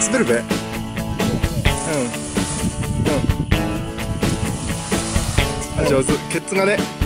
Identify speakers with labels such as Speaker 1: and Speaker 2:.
Speaker 1: 滑るべ。うん。うん。あ上手。ケツがね。